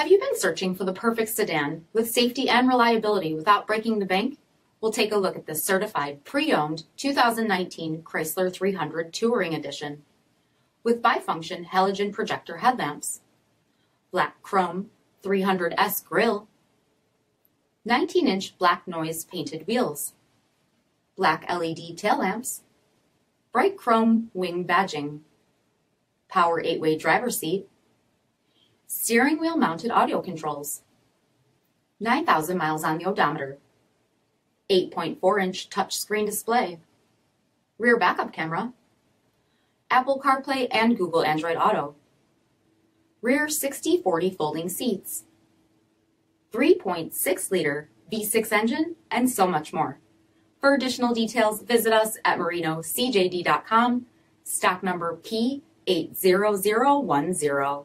Have you been searching for the perfect sedan with safety and reliability without breaking the bank? We'll take a look at this certified pre-owned 2019 Chrysler 300 Touring Edition with bifunction halogen projector headlamps, black chrome 300S grille, 19-inch black noise painted wheels, black LED tail lamps, bright chrome wing badging, power 8-way driver seat, steering wheel mounted audio controls, 9,000 miles on the odometer, 8.4 inch touchscreen display, rear backup camera, Apple CarPlay and Google Android Auto, rear 60-40 folding seats, 3.6 liter V6 engine, and so much more. For additional details, visit us at marinocjd.com, stock number P80010.